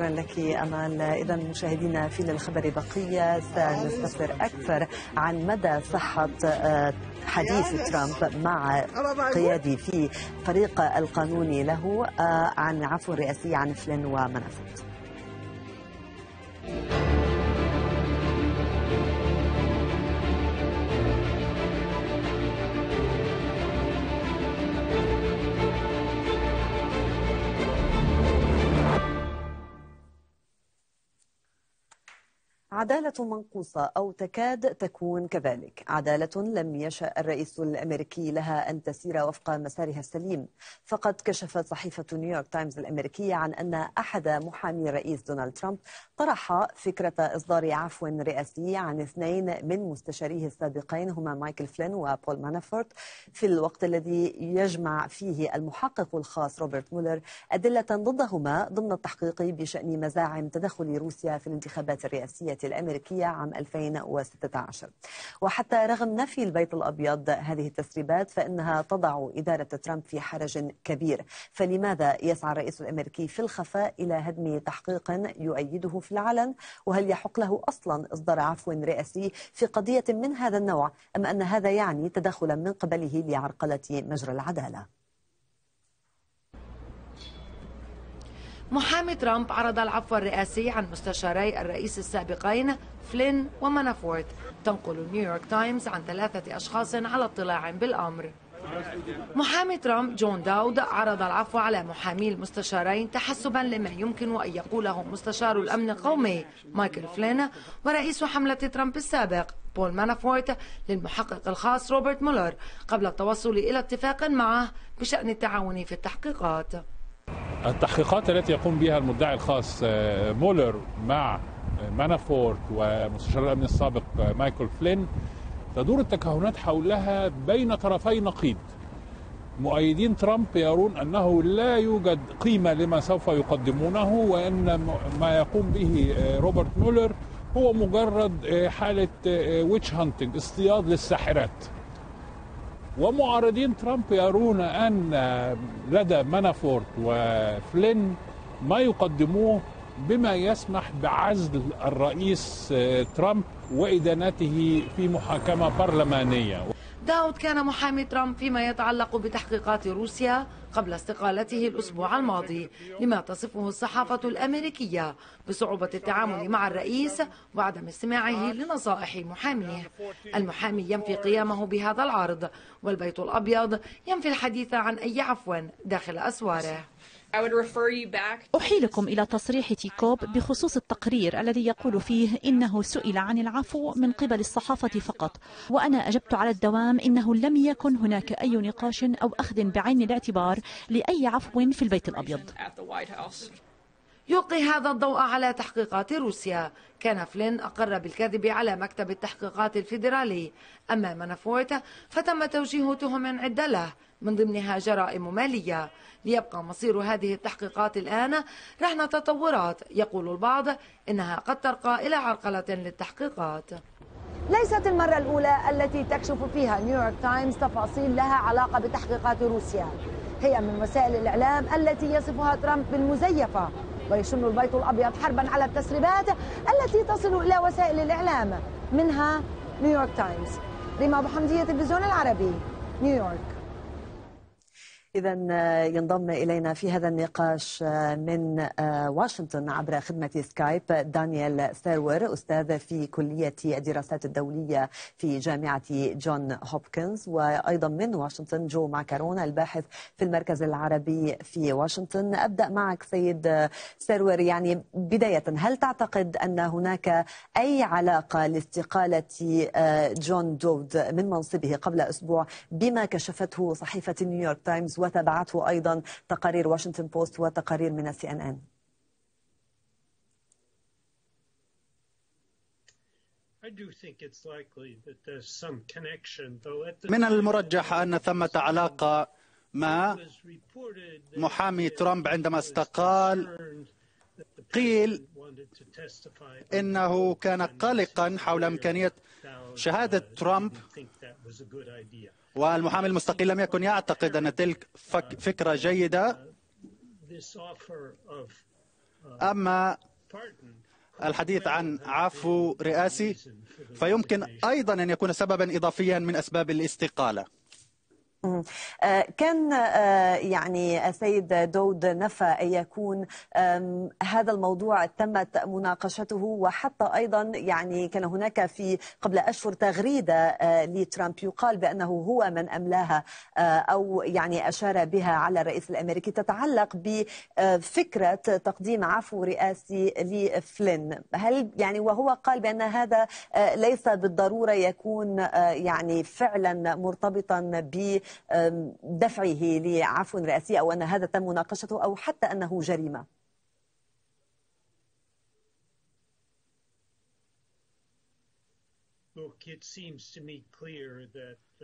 شكرا لك امال اذا مشاهدينا في للخبر بقية سنستفسر أكثر عن مدى صحة حديث ترامب مع قيادي في فريق القانوني له عن عفو رئاسي عن فلين ومنافوت. عدالة منقوصة أو تكاد تكون كذلك. عدالة لم يشأ الرئيس الأمريكي لها أن تسير وفق مسارها السليم. فقد كشفت صحيفة نيويورك تايمز الأمريكية عن أن أحد محامي الرئيس دونالد ترامب طرح فكرة إصدار عفو رئاسي عن اثنين من مستشاريه السابقين هما مايكل فلين وبول مانافورت. في الوقت الذي يجمع فيه المحقق الخاص روبرت مولر أدلة ضدهما ضمن التحقيق بشأن مزاعم تدخل روسيا في الانتخابات الرئاسية الأمريكية عام 2016 وحتى رغم نفي البيت الأبيض هذه التسريبات فإنها تضع إدارة ترامب في حرج كبير. فلماذا يسعى الرئيس الأمريكي في الخفاء إلى هدم تحقيق يؤيده في العلن؟ وهل يحق له أصلا إصدار عفو رئاسي في قضية من هذا النوع أم أن هذا يعني تدخلا من قبله لعرقلة مجرى العدالة؟ محامي ترامب عرض العفو الرئاسي عن مستشاري الرئيس السابقين فلين ومانافورت تنقل نيويورك تايمز عن ثلاثة أشخاص على اطلاع بالأمر. محامي ترامب جون دود عرض العفو على محامي المستشارين تحسبا لما يمكن أن يقوله مستشار الأمن القومي مايكل فلين ورئيس حملة ترامب السابق بول مانافورت للمحقق الخاص روبرت مولر قبل التوصل إلى اتفاق معه بشأن التعاون في التحقيقات. التحقيقات التي يقوم بها المدعي الخاص مولر مع مانافورت ومستشار الأمن السابق مايكل فلين تدور التكهنات حولها بين طرفي نقيض. مؤيدين ترامب يرون أنه لا يوجد قيمة لما سوف يقدمونه وأن ما يقوم به روبرت مولر هو مجرد حالة witch hunting اصطياد للساحرات. ومعارضين ترامب يرون أن لدى مانافورت وفلين ما يقدموه بما يسمح بعزل الرئيس ترامب وإدانته في محاكمة برلمانية. داود كان محامي ترامب فيما يتعلق بتحقيقات روسيا قبل استقالته الأسبوع الماضي لما تصفه الصحافة الأمريكية بصعوبة التعامل مع الرئيس وعدم استماعه لنصائح محاميه. المحامي ينفي قيامه بهذا العرض والبيت الأبيض ينفي الحديث عن أي عفو داخل أسواره. أحيلكم إلى تصريح تيكوب بخصوص التقرير الذي يقول فيه إنه سئل عن العفو من قبل الصحافة فقط وأنا أجبت على الدوام إنه لم يكن هناك أي نقاش أو أخذ بعين الاعتبار لأي عفو في البيت الأبيض. يلقي هذا الضوء على تحقيقات روسيا. كان فلين أقر بالكذب على مكتب التحقيقات الفيدرالي. أما مانافورت فتم توجيه تهم عدة له من ضمنها جرائم مالية. ليبقى مصير هذه التحقيقات الآن رهن تطورات. يقول البعض إنها قد ترقى إلى عرقلة للتحقيقات. ليست المرة الأولى التي تكشف فيها نيويورك تايمز تفاصيل لها علاقة بتحقيقات روسيا. هي من وسائل الإعلام التي يصفها ترامب بالمزيفة. ويشن البيت الأبيض حربا على التسريبات التي تصل إلى وسائل الإعلام منها نيويورك تايمز. ريما أبو حمدية التلفزيون العربي نيويورك. إذا ينضم إلينا في هذا النقاش من واشنطن عبر خدمة سكايب دانيال سيرور أستاذ في كلية الدراسات الدولية في جامعة جون هوبكنز وأيضا من واشنطن جو ماكارون الباحث في المركز العربي في واشنطن. أبدأ معك سيد سيرور يعني بداية هل تعتقد أن هناك أي علاقة لاستقالة جون دود من منصبه قبل أسبوع بما كشفته صحيفة نيويورك تايمز وتبعته أيضا تقارير واشنطن بوست وتقارير من السي ان ان من المرجح أن ثمة علاقة ما محامي ترامب عندما استقال قيل إنه كان قلقا حول إمكانية شهادة ترامب. والمحامي المستقيل لم يكن يعتقد أن تلك فكرة جيدة. أما الحديث عن عفو رئاسي فيمكن أيضا أن يكون سببا إضافيا من أسباب الاستقالة. كان آه، يعني السيد دود نفى أن يكون هذا الموضوع تمت مناقشته وحتى أيضا يعني كان هناك في قبل أشهر تغريدة آه، لترامب. يقال بأنه هو من أملاها أو يعني أشار بها على الرئيس الأمريكي. تتعلق بفكرة تقديم عفو رئاسي لفلين. هل يعني وهو قال بأن هذا ليس بالضرورة يكون يعني فعلا مرتبطا ب دفعه لعفو رئاسي أو أن هذا تم مناقشته أو حتى أنه جريمة.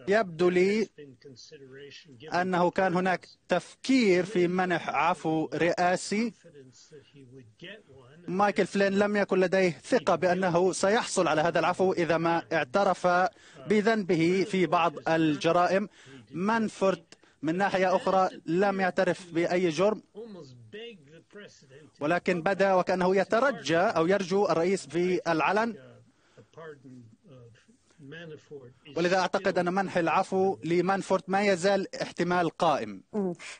يبدو لي أنه كان هناك تفكير في منح عفو رئاسي. مايكل فلين لم يكن لديه ثقة بأنه سيحصل على هذا العفو إذا ما اعترف بذنبه في بعض الجرائم. مانفورد من ناحية أخرى لم يعترف بأي جرم ولكن بدا وكأنه يترجى أو يرجو الرئيس في العلن. ولذا أعتقد أن منح العفو لمانفورت ما يزال احتمال قائم.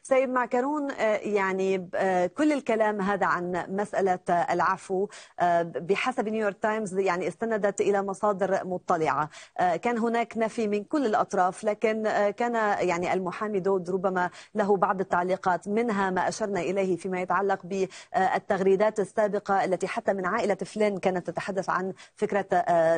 سيد معكرون آه، يعني آه، كل الكلام هذا عن مسألة العفو آه، بحسب نيويورك تايمز يعني استندت إلى مصادر مطلعة. كان هناك نفي من كل الأطراف لكن كان يعني المحامي دود ربما له بعض التعليقات منها ما أشرنا إليه فيما يتعلق بالتغريدات السابقة التي حتى من عائلة فلين كانت تتحدث عن فكرة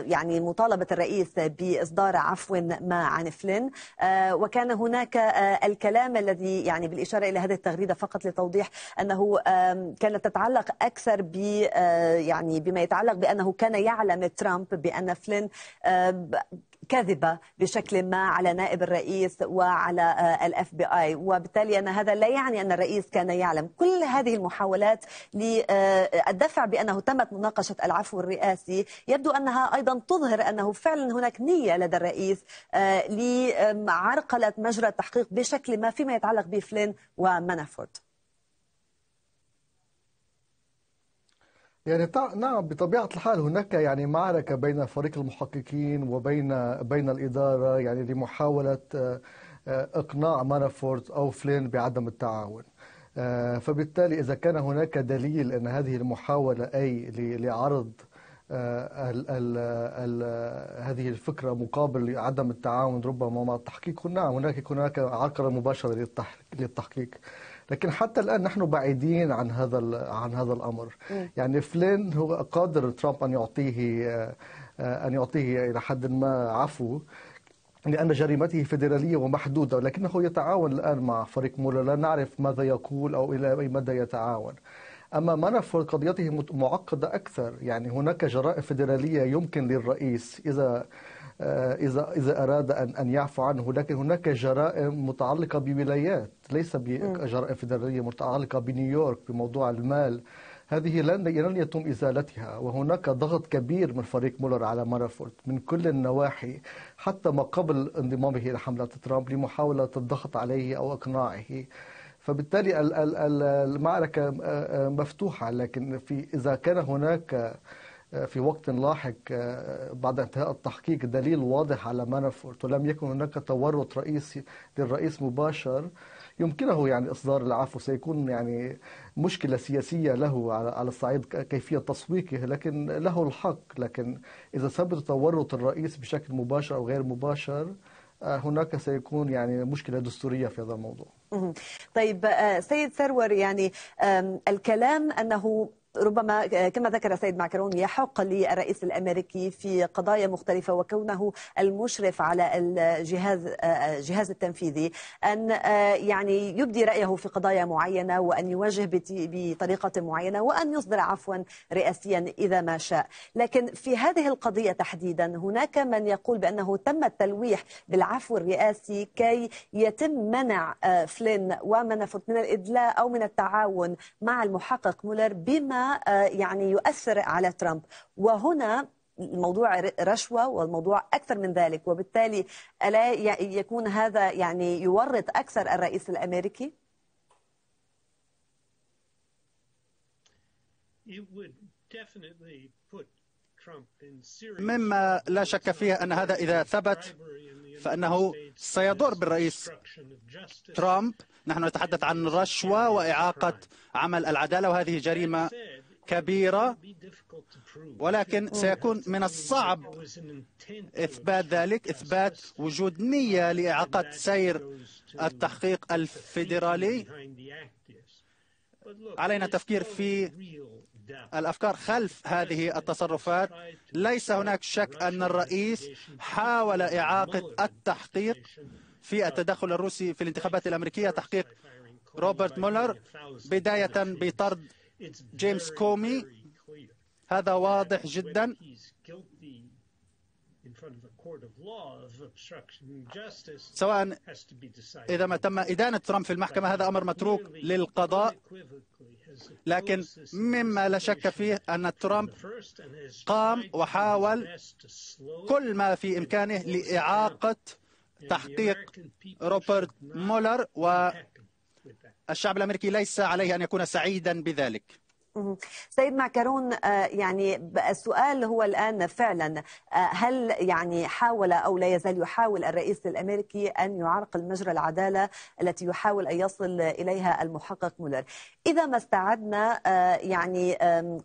يعني مطالبة الرئيس بإصدار عفو ما عن فلين آه، وكان هناك آه، الكلام الذي يعني بالإشارة إلى هذه التغريدة فقط لتوضيح أنه كانت تتعلق أكثر ب آه، يعني بما يتعلق بأنه كان يعلم ترامب بأن فلين كذبة بشكل ما على نائب الرئيس وعلى آه، الأف بي آي. وبالتالي أن هذا لا يعني أن الرئيس كان يعلم كل هذه المحاولات للدفع آه، بأنه تمت مناقشة العفو الرئاسي. يبدو أنها أيضا تظهر أنه فعلا هناك نية لدى الرئيس آه، لعرقلة مجرى التحقيق بشكل ما فيما يتعلق بفلين ومانافورت يعني نعم بطبيعة الحال هناك يعني معركة بين فريق المحققين وبين بين الإدارة يعني لمحاولة آه، آه، إقناع مانافورت أو فلين بعدم التعاون. آه، فبالتالي إذا كان هناك دليل أن هذه المحاولة أي لعرض ال ال ال هذه الفكرة مقابل عدم التعاون ربما مع التحقيق نعم هناك هناك عقبة مباشرة للتحقيق. لكن حتى الآن نحن بعيدين عن هذا عن هذا الأمر. يعني فلين هو قادر ترامب أن يعطيه آه، أن يعطيه إلى حد ما عفو لأن جريمته فيدرالية ومحدودة ولكنه يتعاون الآن مع فريق مولر. لا نعرف ماذا يقول أو إلى أي مدى يتعاون. أما مانافورت قضيته معقدة أكثر. يعني هناك جرائم فيدرالية يمكن للرئيس إذا إذا إذا أراد أن أن يعفو عنه. لكن هناك جرائم متعلقة بولايات ليس بجرائم فيدرالية متعلقة بنيويورك بموضوع المال. هذه لن لن يتم إزالتها. وهناك ضغط كبير من فريق مولر على مانافورت من كل النواحي حتى ما قبل انضمامه إلى حملة ترامب لمحاولة الضغط عليه أو إقناعه. فبالتالي المعركة آه، آه، مفتوحة. لكن في إذا كان هناك في وقت لاحق آه، بعد انتهاء التحقيق دليل واضح على مانافورت ولم يكن هناك تورط رئيسي للرئيس مباشر يمكنه يعني إصدار العفو. سيكون يعني مشكلة سياسية له على الصعيد كيفية تسويقه لكن له الحق. لكن إذا ثبت تورط الرئيس بشكل مباشر أو غير مباشر آه، هناك سيكون يعني مشكلة دستورية في هذا الموضوع. طيب آه، سيد ثرور يعني الكلام أنه ربما كما ذكر سيد ماكرون يحق للرئيس الأمريكي في قضايا مختلفة وكونه المشرف على الجهاز الجهاز التنفيذي أن يعني يبدي رأيه في قضايا معينة وأن يوجه بطريقة معينة وأن يصدر عفوا رئاسيا إذا ما شاء، لكن في هذه القضية تحديدا هناك من يقول بأنه تم التلويح بالعفو الرئاسي كي يتم منع فلين ومنافورت من الإدلاء أو من التعاون مع المحقق مولر بما آه، يعني يؤثر على ترامب وهنا الموضوع رشوة والموضوع أكثر من ذلك وبالتالي ألا يكون هذا يعني يورط أكثر الرئيس الأمريكي؟ مما لا شك فيه أن هذا إذا ثبت فإنه سيضر بالرئيس ترامب. نحن نتحدث عن رشوة وإعاقة عمل العدالة وهذه جريمة كبيرة. ولكن سيكون من الصعب إثبات ذلك إثبات وجود نية لإعاقة سير التحقيق الفيدرالي. علينا التفكير في الأفكار خلف هذه التصرفات ليس هناك شك أن الرئيس حاول إعاقة التحقيق في التدخل الروسي في الانتخابات الأمريكية تحقيق روبرت مولر بداية بطرد جيمس كومي. هذا واضح جدا. سواء إذا ما تم إدانة ترامب في المحكمة هذا أمر متروك للقضاء. لكن مما لا شك فيه أن ترامب قام وحاول كل ما في إمكانه لإعاقة تحقيق روبرت مولر والشعب الأمريكي ليس عليه أن يكون سعيدا بذلك. سيد معكرون يعني السؤال هو الآن فعلا هل يعني حاول أو لا يزال يحاول الرئيس الأمريكي أن يعرقل مجرى العدالة التي يحاول أن يصل إليها المحقق مولر؟ إذا ما استعدنا يعني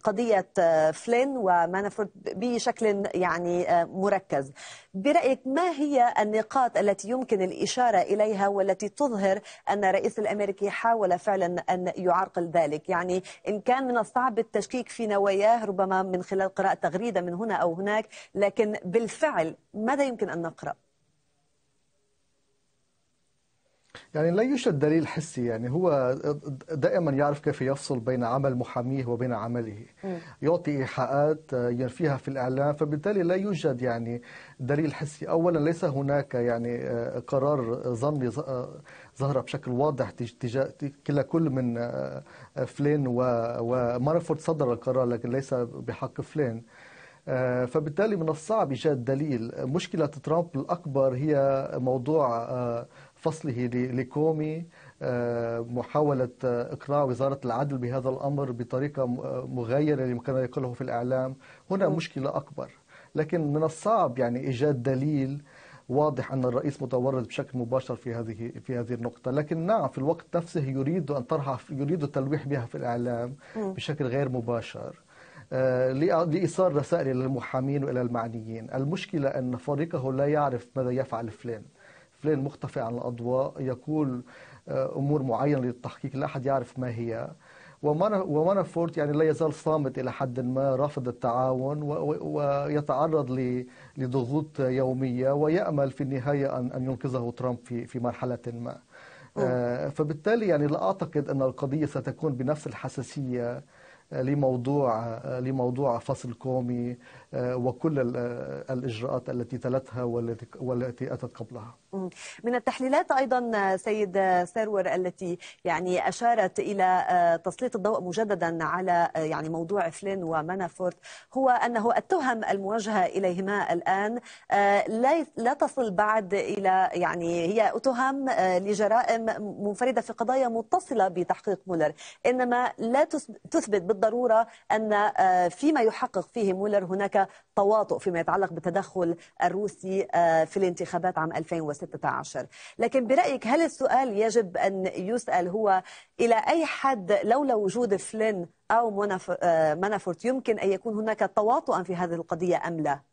قضية فلين ومانافورت بشكل يعني مركز. برأيك ما هي النقاط التي يمكن الإشارة إليها والتي تظهر أن الرئيس الأمريكي حاول فعلا أن يعرقل ذلك؟ يعني إن كان من الصعب التشكيك في نواياه ربما من خلال قراءة تغريدة من هنا أو هناك لكن بالفعل ماذا يمكن أن نقرأ؟ يعني لا يوجد دليل حسي يعني هو دائما يعرف كيف يفصل بين عمل محاميه وبين عمله. يعطي إيحاءات ينفيها في الإعلام فبالتالي لا يوجد يعني دليل حسي. أولا ليس هناك يعني قرار ظني ظهر بشكل واضح تجاه كلا كل من فلين ومانفورد صدر القرار لكن ليس بحق فلين. فبالتالي من الصعب إيجاد دليل. مشكلة ترامب الأكبر هي موضوع فصله لكومي محاولة إقناع وزارة العدل بهذا الأمر بطريقة مغايرة لما كان يقوله في الإعلام. هنا مشكلة أكبر. لكن من الصعب يعني إيجاد دليل واضح أن الرئيس متورط بشكل مباشر في هذه في هذه النقطة، لكن نعم في الوقت نفسه يريد أن طرح يريد التلويح بها في الإعلام بشكل غير مباشر. لإيصال رسائل إلى المحامين وإلى المعنيين. المشكلة أن فريقه لا يعرف ماذا يفعل فلين فلين مختفي عن الأضواء. يقول أمور معينة للتحقيق لا أحد يعرف ما هي. ومانافورت يعني لا يزال صامت إلى حد ما رافض التعاون ويتعرض لضغوط يومية ويأمل في النهاية أن ينقذه ترامب في في مرحلة ما. فبالتالي يعني لا أعتقد أن القضية ستكون بنفس الحساسية لموضوع لموضوع فصل كومي وكل الإجراءات التي تلتها والتي والتي أتت قبلها. من التحليلات أيضا سيد سرور التي يعني أشارت إلى تسليط الضوء مجددا على يعني موضوع فلين ومانافورت هو أنه التهم الموجهة إليهما الآن لا لا تصل بعد إلى يعني هي تهم لجرائم منفردة في قضايا متصلة بتحقيق مولر إنما لا تثبت بالضرورة أن فيما يحقق فيه مولر هناك تواطؤ فيما يتعلق بالتدخل الروسي في الانتخابات عام 2016 لكن برأيك هل السؤال يجب أن يسأل هو إلى أي حد لولا وجود فلين أو مانافورت يمكن أن يكون هناك تواطؤا في هذه القضية أم لا؟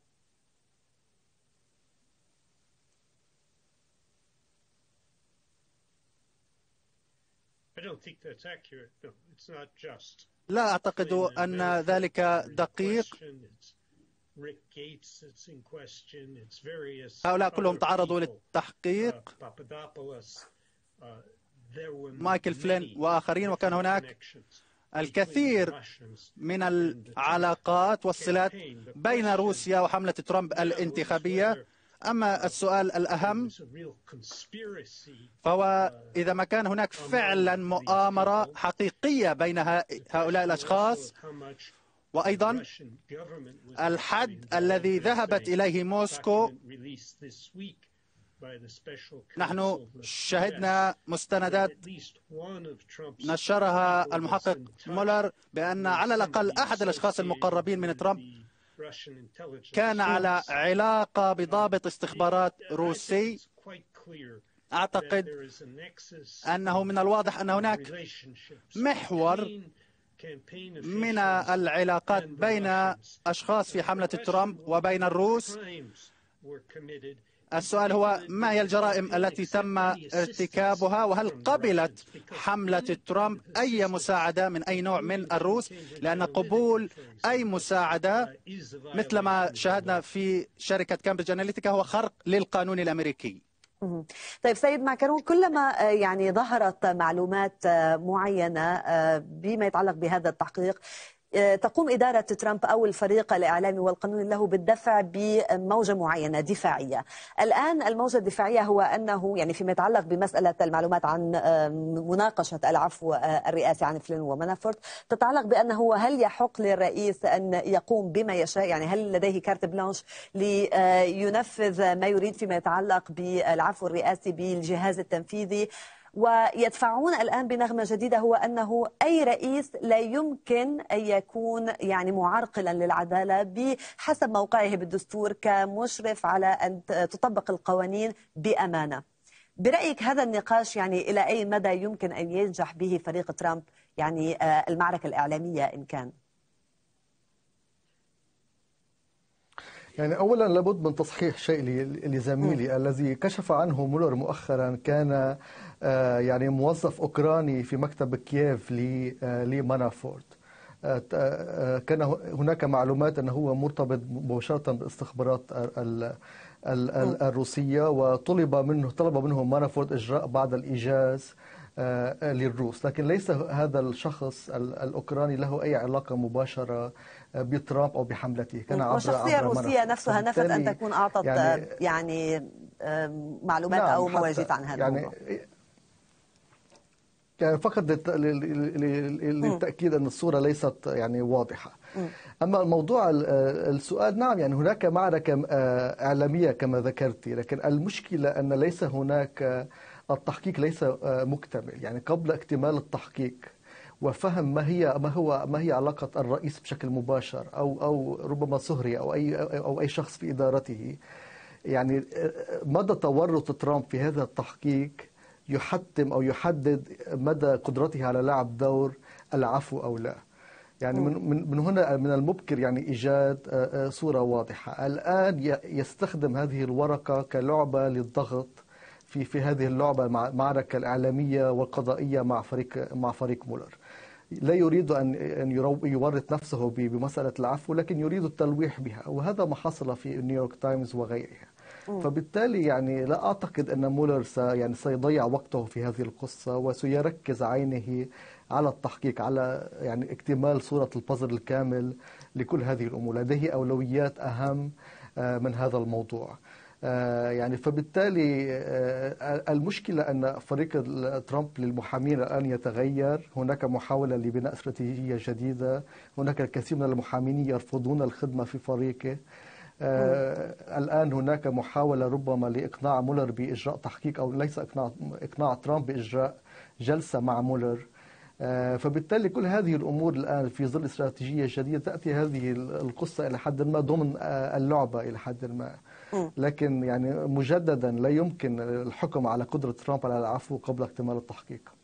لا أعتقد أن ذلك دقيق. هؤلاء كلهم تعرضوا للتحقيق. مايكل فلين وآخرين وكان هناك الكثير من العلاقات والصلات بين روسيا وحملة ترامب الانتخابية. أما السؤال الأهم فهو إذا ما كان هناك فعلا مؤامرة حقيقية بين هؤلاء الأشخاص وأيضا الحد الذي ذهبت إليه موسكو نحن شهدنا مستندات نشرها المحقق مولر بأن على الأقل أحد الأشخاص المقربين من ترامب كان على علاقة بضابط استخبارات روسي. أعتقد أنه من الواضح أن هناك محور من العلاقات بين أشخاص في حملة ترامب وبين الروس. السؤال هو ما هي الجرائم التي تم ارتكابها؟ وهل قبلت حملة ترامب أي مساعدة من أي نوع من الروس؟ لأن قبول أي مساعدة مثل ما شاهدنا في شركة كامبريدج أناليتيكا هو خرق للقانون الأمريكي. طيب سيد معكرون كلما يعني ظهرت معلومات معينة بما يتعلق بهذا التحقيق تقوم إدارة ترامب أو الفريق الإعلامي والقانوني له بالدفع بموجة معينة دفاعية. الآن الموجة الدفاعية هو أنه يعني فيما يتعلق بمسألة المعلومات عن مناقشة العفو الرئاسي عن فلين ومنافورت تتعلق بأنه هل يحق للرئيس أن يقوم بما يشاء؟ يعني هل لديه كارت بلانش لينفذ ما يريد فيما يتعلق بالعفو الرئاسي بالجهاز التنفيذي؟ ويدفعون الآن بنغمة جديدة هو أنه أي رئيس لا يمكن أن يكون يعني معرقلا للعدالة بحسب موقعه بالدستور كمشرف على أن تطبق القوانين بأمانة برأيك هذا النقاش يعني إلى أي مدى يمكن أن ينجح به فريق ترامب يعني المعركة الإعلامية إن كان؟ يعني اولا لابد من تصحيح شيء لزميلي الذي كشف عنه مولر مؤخرا كان يعني موظف أوكراني في مكتب كييف لمانافورت كان هناك معلومات أنه هو مرتبط مباشرة بالاستخبارات الروسية وطلب منه طلب منه مانافورت إجراء بعض الإيجاز للروس. لكن ليس هذا الشخص الأوكراني له أي علاقة مباشرة بترامب أو بحملته. كان عبر والشخصية الروسية نفسها نفت أن تكون أعطت يعني, يعني معلومات نعم أو مواجهة عن هذا يعني الموضوع. يعني فقط للتأكيد أن الصورة ليست يعني واضحة. أما الموضوع السؤال نعم يعني هناك معركة إعلامية كما ذكرت لكن المشكلة أن ليس هناك التحقيق ليس مكتمل. يعني قبل اكتمال التحقيق وفهم ما هي ما هو ما هي علاقة الرئيس بشكل مباشر أو أو ربما صهري أو أي أو أي شخص في إدارته. يعني مدى تورط ترامب في هذا التحقيق يحتم أو يحدد مدى قدرته على لعب دور العفو أو لا؟ يعني من من هنا من المبكر يعني إيجاد صورة واضحة. الآن يستخدم هذه الورقة كلعبة للضغط في في هذه اللعبة مع المعركه الاعلاميه والقضائيه مع فريق مع فريق مولر. لا يريد ان أن يورط نفسه بمسألة العفو لكن يريد التلويح بها وهذا ما حصل في نيويورك تايمز وغيرها. فبالتالي يعني لا أعتقد أن مولر يعني سيضيع وقته في هذه القصة وسيركز عينه على التحقيق على يعني اكتمال صورة البازل الكامل لكل هذه الأمور. لديه أولويات أهم من هذا الموضوع. يعني فبالتالي المشكلة أن فريق ترامب للمحامين الآن يتغير. هناك محاولة لبناء استراتيجية جديدة. هناك الكثير من المحامين يرفضون الخدمة في فريقه. الآن هناك محاولة ربما لإقناع مولر بإجراء تحقيق أو ليس إقناع, إقناع ترامب بإجراء جلسة مع مولر. فبالتالي كل هذه الأمور الآن في ظل استراتيجية جديدة تأتي هذه القصة إلى حد ما ضمن اللعبة إلى حد ما. لكن يعني مجددا لا يمكن الحكم على قدرة ترامب على العفو قبل اكتمال التحقيق.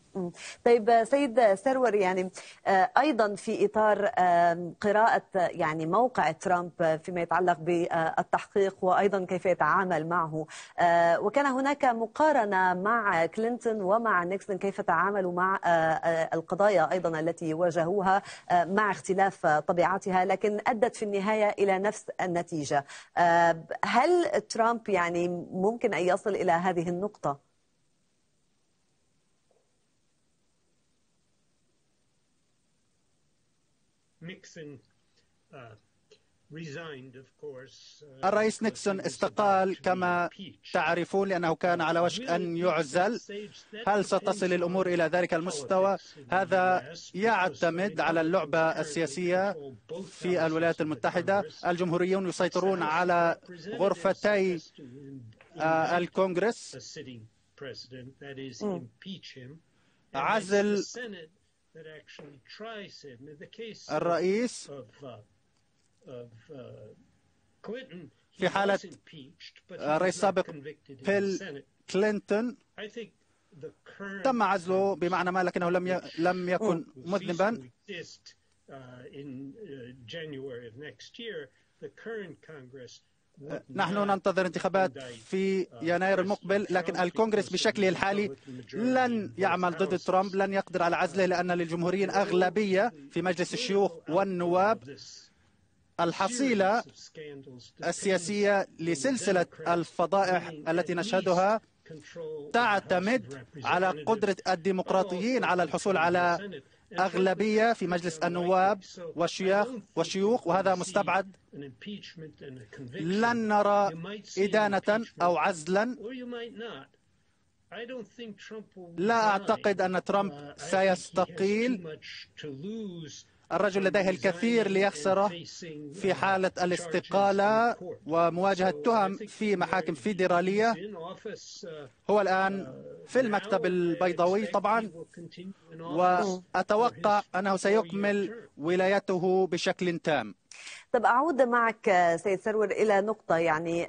طيب سيد سرور يعني أيضا في إطار قراءة يعني موقع ترامب فيما يتعلق بالتحقيق وأيضا كيف يتعامل معه. وكان هناك مقارنة مع كلينتون ومع نيكسون كيف تعاملوا مع القضايا أيضا التي واجهوها مع اختلاف طبيعتها لكن أدت في النهاية إلى نفس النتيجة. هل ترامب يعني ممكن أن يصل إلى هذه النقطة؟ الرئيس نيكسون استقال كما تعرفون لأنه كان على وشك أن يعزل. هل ستصل الأمور إلى ذلك المستوى؟ هذا يعتمد على اللعبة السياسية في الولايات المتحدة. الجمهوريون يسيطرون على غرفتي الكونغرس. عزل الرئيس في حالة الرئيس السابق بيل كلينتون تم عزله بمعنى ما لكنه لم لم يكن مذنبا. نحن ننتظر انتخابات في يناير المقبل لكن الكونغرس بشكله الحالي لن يعمل ضد ترامب لن يقدر على عزله لأن للجمهوريين أغلبية في مجلس الشيوخ والنواب الحصيلة السياسية لسلسلة الفضائح التي نشهدها تعتمد على قدرة الديمقراطيين على الحصول على أغلبية في مجلس النواب والشيوخ والشيوخ وهذا مستبعد. لن نرى إدانة أو عزلا. لا أعتقد أن ترامب سيستقيل. الرجل لديه الكثير ليخسره في حالة الاستقالة ومواجهة تهم في محاكم فيدرالية. هو الآن في المكتب البيضاوي طبعا وأتوقع أنه سيكمل ولايته بشكل تام. طب أعود معك سيد سرور إلى نقطة يعني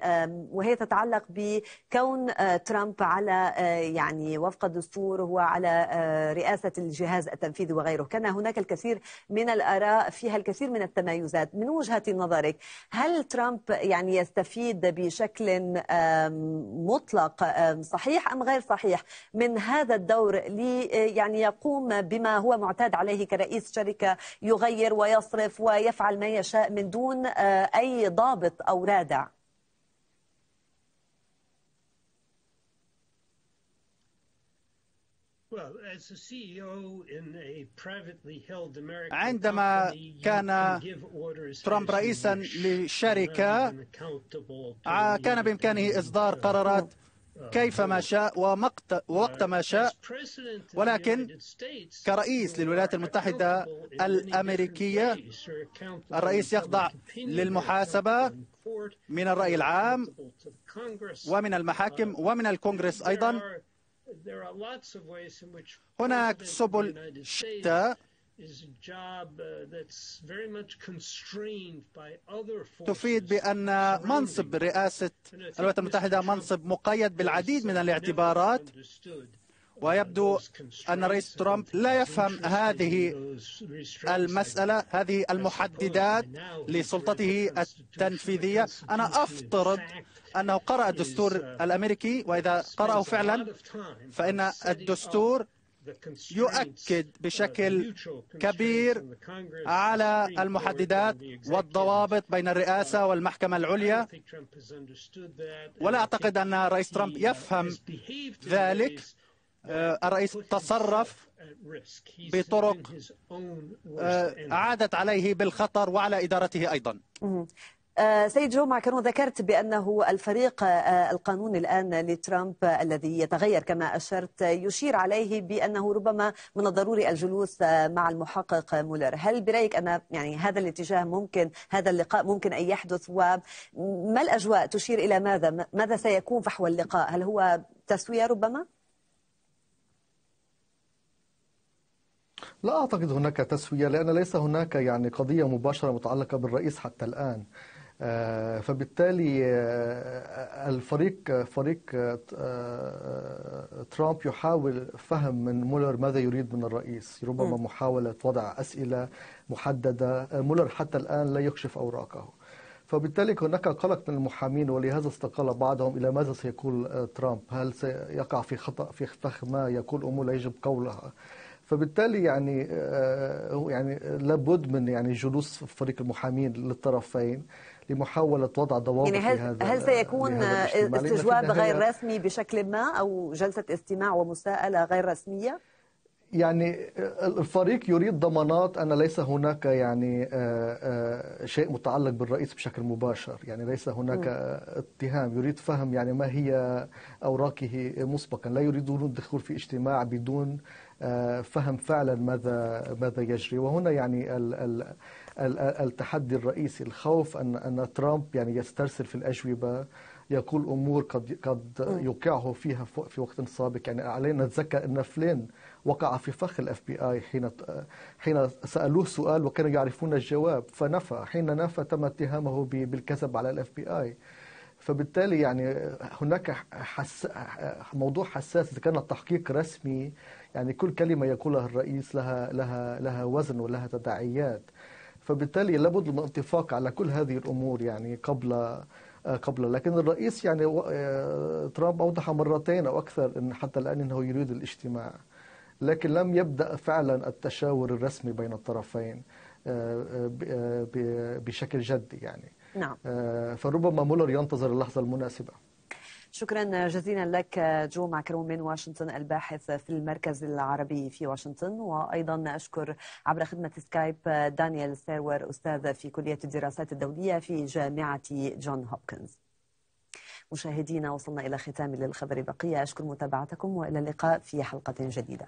وهي تتعلق بكون ترامب على يعني وفق الدستور هو على رئاسة الجهاز التنفيذي وغيره. كان هناك الكثير من الآراء فيها الكثير من التمايزات من وجهة نظرك هل ترامب يعني يستفيد بشكل مطلق صحيح أم غير صحيح من هذا الدور لي يعني يقوم بما هو معتاد عليه كرئيس شركة يغير ويصرف ويفعل ما يشاء؟ من دون أي ضابط أو رادع. عندما كان ترامب رئيسا لشركة كان بإمكانه إصدار قرارات كيفما شاء ومقت ووقت ما شاء. ولكن كرئيس للولايات المتحدة الأمريكية الرئيس يخضع للمحاسبة من الرأي العام ومن المحاكم ومن الكونغرس أيضا. هناك سبل شتى تفيد بأن منصب رئاسة الولايات المتحدة منصب مقيد بالعديد من الاعتبارات. ويبدو أن رئيس ترامب لا يفهم هذه المسألة هذه المحددات لسلطته التنفيذية. أنا أفترض أنه قرأ الدستور الأمريكي وإذا قرأه فعلا فإن الدستور يؤكد بشكل كبير على المحددات والضوابط بين الرئاسة والمحكمة العليا. ولا أعتقد أن رئيس ترامب يفهم ذلك. الرئيس تصرف بطرق عادت عليه بالخطر وعلى إدارته أيضا. سيد جو معكرون ذكرت بأنه الفريق القانوني الآن لترامب الذي يتغير كما أشرت يشير عليه بأنه ربما من الضروري الجلوس مع المحقق مولر. هل برأيك أن يعني هذا الاتجاه ممكن هذا اللقاء ممكن أن يحدث؟ وما الأجواء تشير إلى ماذا؟ ماذا سيكون فحوى اللقاء؟ هل هو تسوية ربما؟ لا أعتقد هناك تسوية لأن ليس هناك يعني قضية مباشرة متعلقة بالرئيس حتى الآن. فبالتالي الفريق فريق ترامب يحاول فهم من مولر ماذا يريد من الرئيس. ربما محاولة وضع أسئلة محددة. مولر حتى الآن لا يكشف أوراقه. فبالتالي هناك قلق من المحامين ولهذا استقال بعضهم إلى ماذا سيقول ترامب؟ هل سيقع في خطأ في فخ ما يقول أمور لا يجب قولها؟ فبالتالي يعني يعني لابد من يعني جلوس فريق المحامين للطرفين. لمحاولة وضع ضوابط يعني هل, لهذا هل سيكون استجواب غير رسمي بشكل ما أو جلسة استماع ومساءلة غير رسمية؟ يعني الفريق يريد ضمانات. أن ليس هناك يعني شيء متعلق بالرئيس بشكل مباشر. يعني ليس هناك اتهام. يريد فهم يعني ما هي أوراقه مسبقا. لا يريدون الدخول في اجتماع بدون فهم فعلا ماذا ماذا يجري. وهنا يعني ال ال التحدي الرئيسي الخوف ان أن ترامب يعني يسترسل في الأجوبة يقول أمور قد قد يوقعه فيها في وقت سابق. يعني علينا نتذكر أن فلين وقع في فخ ال FBI حين حين سألوه سؤال وكانوا يعرفون الجواب فنفى. حين نفى تم اتهامه بالكذب على ال FBI فبالتالي يعني هناك حس موضوع حساس إذا كان التحقيق رسمي يعني كل كلمة يقولها الرئيس لها لها لها وزن ولها تداعيات. فبالتالي لابد من الاتفاق على كل هذه الأمور يعني قبل قبل. لكن الرئيس يعني ترامب أوضح مرتين أو أكثر إن حتى الآن إنه يريد الاجتماع. لكن لم يبدأ فعلا التشاور الرسمي بين الطرفين بشكل جدي يعني. نعم. فربما مولر ينتظر اللحظة المناسبة. شكرا جزيلا لك جو معكرون من واشنطن الباحث في المركز العربي في واشنطن وأيضا أشكر عبر خدمة سكايب دانيال سيرور أستاذ في كلية الدراسات الدولية في جامعة جون هوبكنز. مشاهدينا وصلنا إلى ختام للخبر بقيه أشكر متابعتكم وإلى اللقاء في حلقة جديدة.